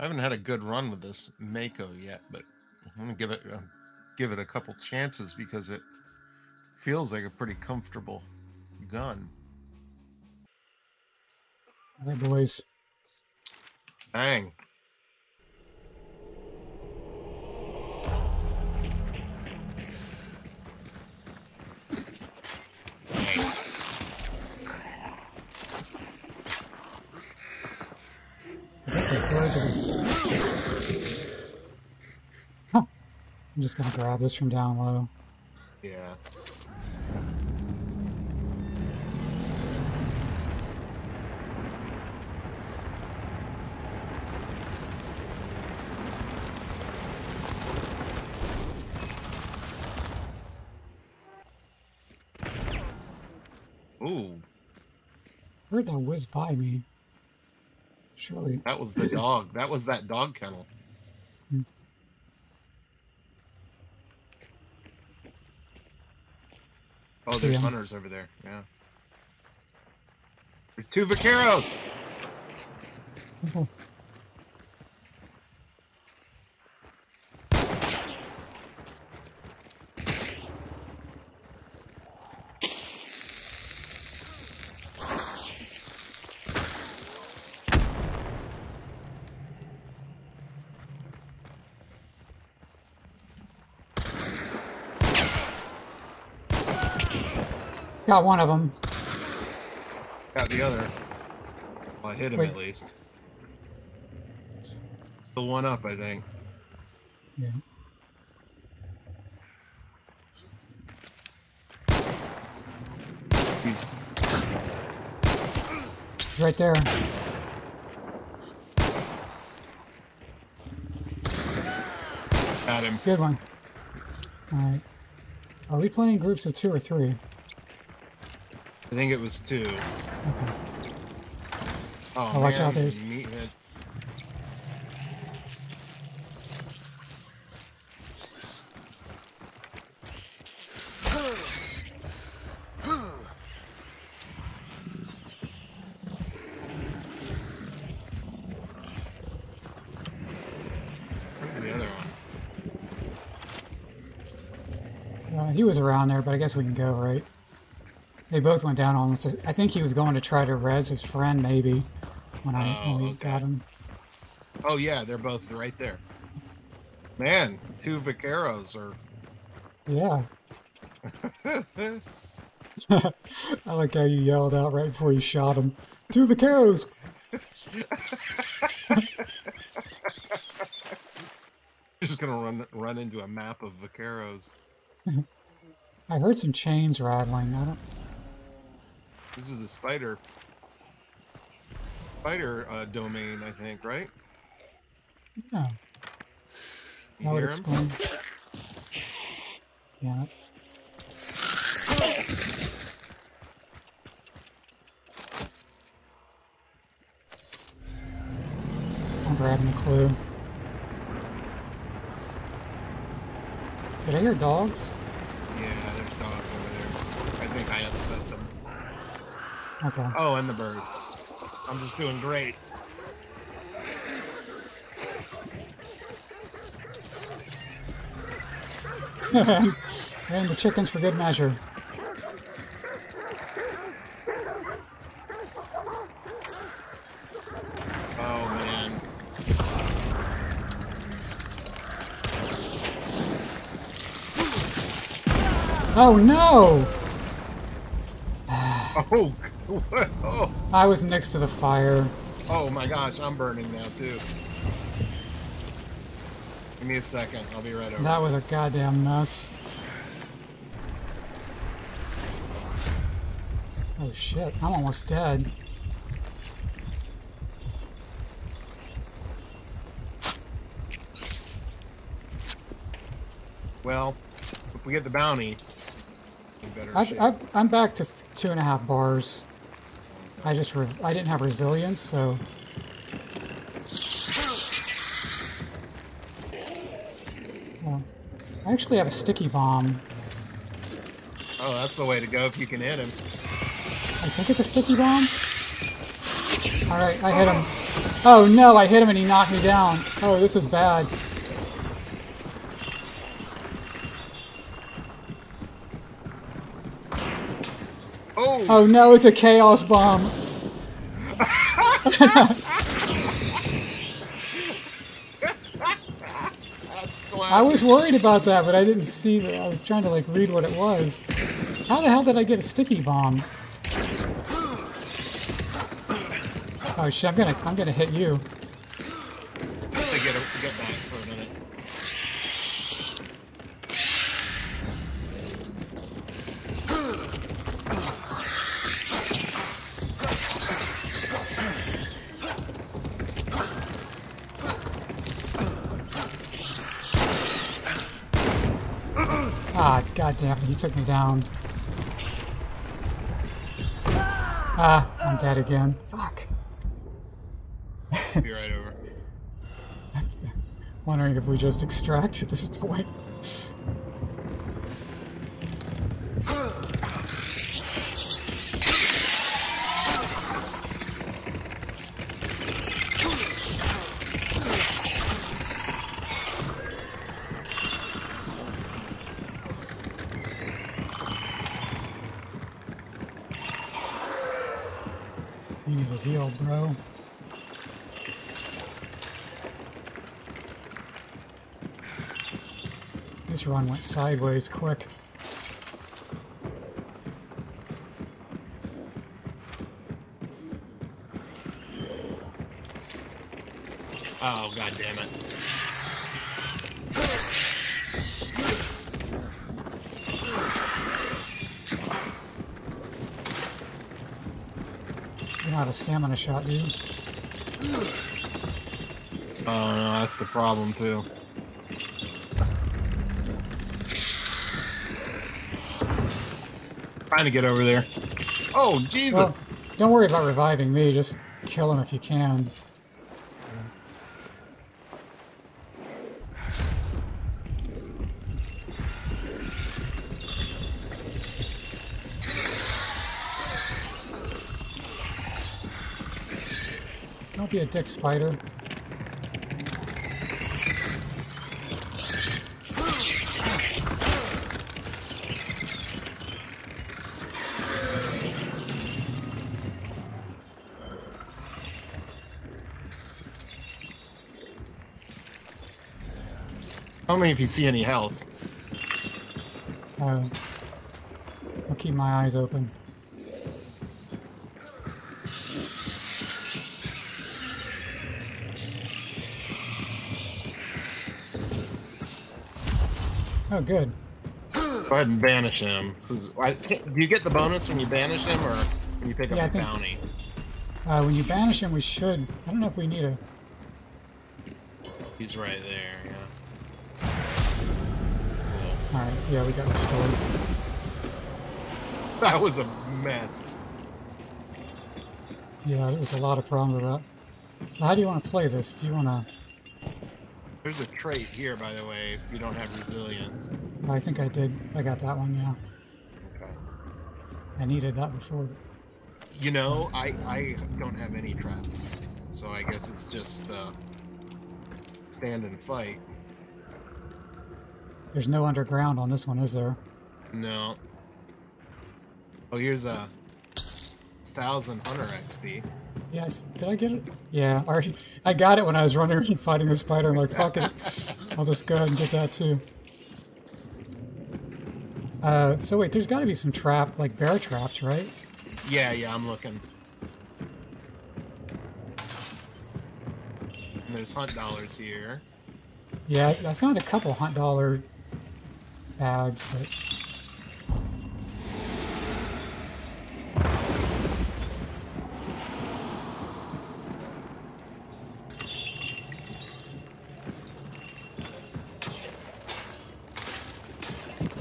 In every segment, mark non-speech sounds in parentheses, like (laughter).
I haven't had a good run with this Mako yet, but I'm gonna give it uh, give it a couple chances because it feels like a pretty comfortable gun. All right, boys. Bang. This is gorgeous. Huh. I'm just gonna grab this from down low. Yeah. Ooh, Where'd that whiz by me? Surely. that was the dog. That was that dog kennel. Oh, there's hunters over there. Yeah. There's two vaqueros. (laughs) Got one of them. Got the other. Well, I hit him Wait. at least. Still one up, I think. Yeah. He's He's right there. got him. Good one. Alright. Are we playing groups of two or three? I think it was two. Okay. Oh, watch man, out, there's- meathead. Where's the other one? Uh, he was around there, but I guess we can go, right? They both went down on us. I think he was going to try to res his friend, maybe, when I Oh, when we oh, okay. got him. Oh yeah, they're both right there. Man, two vaqueros are. Yeah. (laughs) I like how you yelled out right before you shot him. Two vaqueros! (laughs) Just gonna run run into a map of vaqueros. (laughs) I heard some chains rattling. I don't. This is the spider. Spider uh, domain, I think, right? know. You That would explain. Yeah. I'm grabbing a clue. Did I hear dogs? Yeah, there's dogs over there. I think I upset them. Okay. Oh, and the birds. I'm just doing great. (laughs) and the chickens for good measure. Oh man. Oh no! Oh, oh, (laughs) I was next to the fire. oh my gosh, I'm burning now too. Give me a second. I'll be right over. That was a goddamn mess. Oh shit, I'm almost dead. Well, if we get the bounty, we better. I've, I've, I'm back to two and a half bars. I just re- I didn't have resilience, so Well, I actually have a sticky bomb. Oh, that's the way to go if you can hit him. I think it's a sticky bomb. All right, I hit him. Oh no, I hit him and he knocked me down. Oh, this is bad. Oh, Oh no, it's a chaos bomb. that's. I was worried about that, but I didn't see that. I was trying to like read what it was. How the hell did I get a sticky bomb? Oh shit! I'm gonna I'm gonna hit you. Get, a, get back for a minute. Ah, god damn it! He took me down. Ah, I'm dead again. Fuck. Be right over. (laughs) Wondering if we just extract at this point. Heal, bro. This run went sideways quick. Oh, god damn it. Not a stamina shot, dude. Oh no, that's the problem too. Trying to get over there. Oh Well, Jesus! don't worry about reviving me. Just kill him if you can. Don't be a dick spider. Tell me if you see any health. Uh, I'll keep my eyes open. Oh, good. Go ahead and banish him. This is, I, do you get the bonus when you banish him, or when you pick Yeah, up the bounty? Uh, when you banish him, we should. I don't know if we need a. He's right there. Yeah. Alright, yeah, we got restored. That was a mess. Yeah, there was a lot of problem with that. So, how do you want to play this? Do you want to. There's a trait here, by the way, if you don't have resilience. I think I did. I got that one, yeah. Okay. I needed that before. You know, I I don't have any traps, so I guess it's just uh, stand and fight. There's no underground on this one, is there? No. Oh, here's a thousand hunter XP. Yes. Did I get it? Yeah. (laughs) I got it when I was running around (laughs) fighting the spider. I'm like, fuck it. I'll just go ahead and get that too. Uh, so wait, there's got to be some trap, like bear traps, right? Yeah, yeah, I'm looking. And there's hunt dollars here. Yeah, I I found a couple hunt dollar bags, but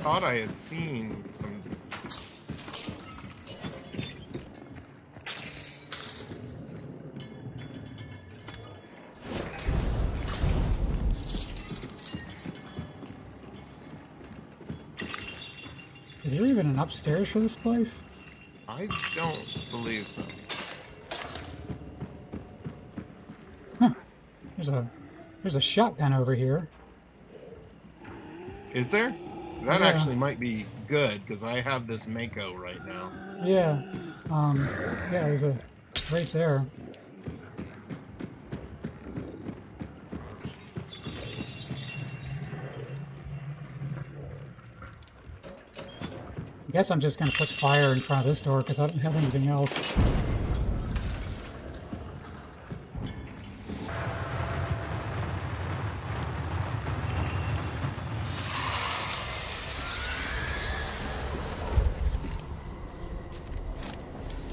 Thought I had seen some. is there even an upstairs for this place? I don't believe so. Huh. There's a there's a shotgun over here. Is there? That Yeah. actually might be good because I have this Mako right now. Yeah. Um. Yeah. There's a right there. I guess I'm just gonna put fire in front of this door because I don't have anything else.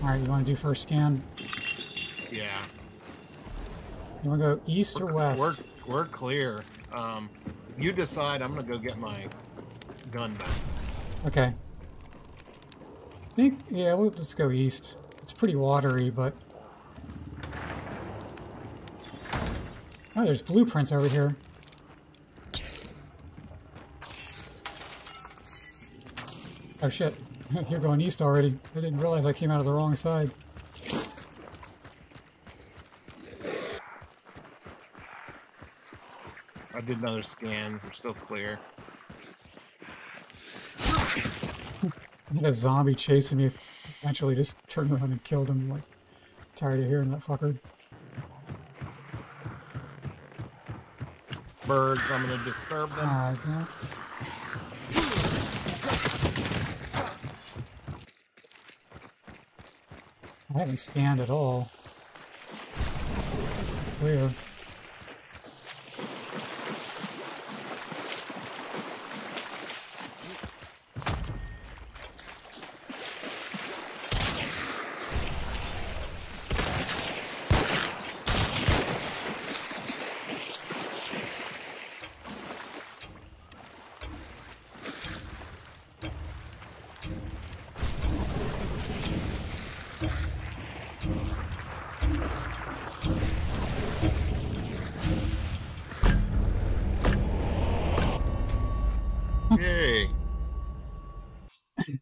All right, you want to do first scan? Yeah. You want to go east or We're, west? we're clear. Um, you decide. I'm gonna go get my gun back. Okay. I think, yeah, we'll just go east. It's pretty watery, but... Oh, there's blueprints over here. Oh shit, (laughs) you're going east already. I didn't realize I came out of the wrong side. I did another scan. We're still clear. (laughs) I had a zombie chasing me. Eventually just turned around and killed him. Like, tired of hearing that fucker. Birds. I'm gonna disturb them. Ah, I haven't scanned at all. Clear. Yay!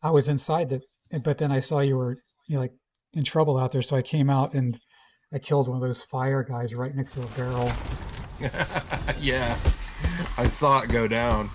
I was inside the, but then I saw you were you know, like in trouble out there, so I came out and I killed one of those fire guys right next to a barrel. (laughs) yeah, I saw it go down.